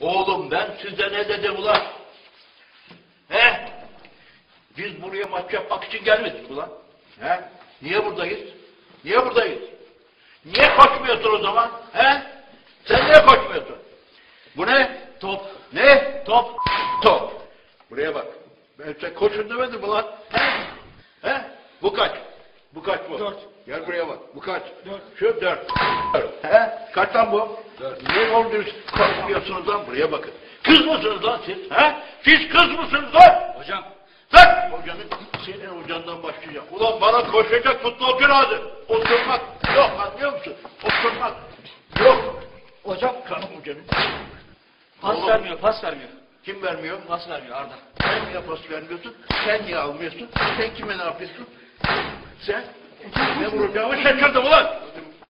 Oğlum ben size ne dedim ulan? He? Biz buraya maç yapmak için gelmedik ulan. He? Niye buradayız? Niye buradayız? Niye koşmuyorsun o zaman? He? Sen niye koşmuyorsun? Bu ne? Top. Ne? Top. Top. Buraya bak. Ben size koşun demedim ulan. He? He? Bu kaç? Bu kaç bu? Dört. Gel buraya bak. Bu kaç? Dört. Şu dört. Dört. He? Kaç lan bu? Dört. Niye oldu korkmuyorsunuz lan? Buraya bakın. Kız mısınız lan siz? He? Siz kız mısınız lan? Hocam. Sen hocanın senin hocandan başlayacak. Ulan bana koşacak futbolcu lazım. Oturmak yok anlıyor musun? Oturmak yok. Hocam. Kanım hocanın. Pas Oğlum. vermiyor, pas vermiyor. Kim vermiyor? Pas vermiyor Arda. Sen niye pas vermiyorsun? Sen niye almıyorsun? Sen kime ne yapıyorsun? Sen? Ne vuracağımı şaşırdım ulan.